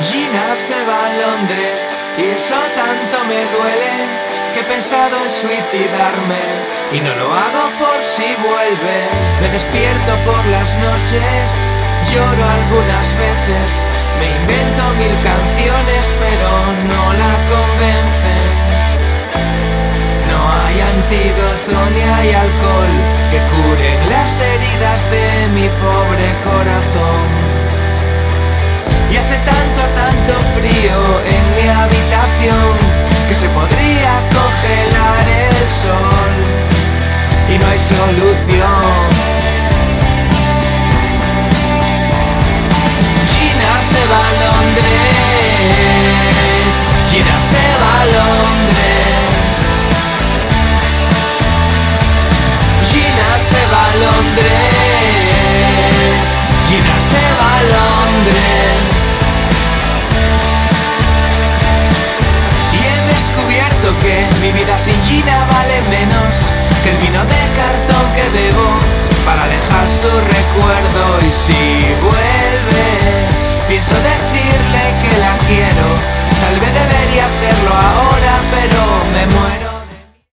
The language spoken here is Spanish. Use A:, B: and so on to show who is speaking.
A: Gina se va a Londres y eso tanto me duele que he pensado en suicidarme y no lo hago por si vuelve. Me despierto por las noches, lloro algunas veces, me invento mil canciones pero no la convencen. No hay antídoto ni hay alcohol que cure las heridas de mi pobre corazón. Solución. Gina se va a Londres, Gina se va a Londres. Gina se va a Londres, Gina se va a Londres. Y he descubierto que mi vida sin Gina vale menos para alejar su recuerdo y si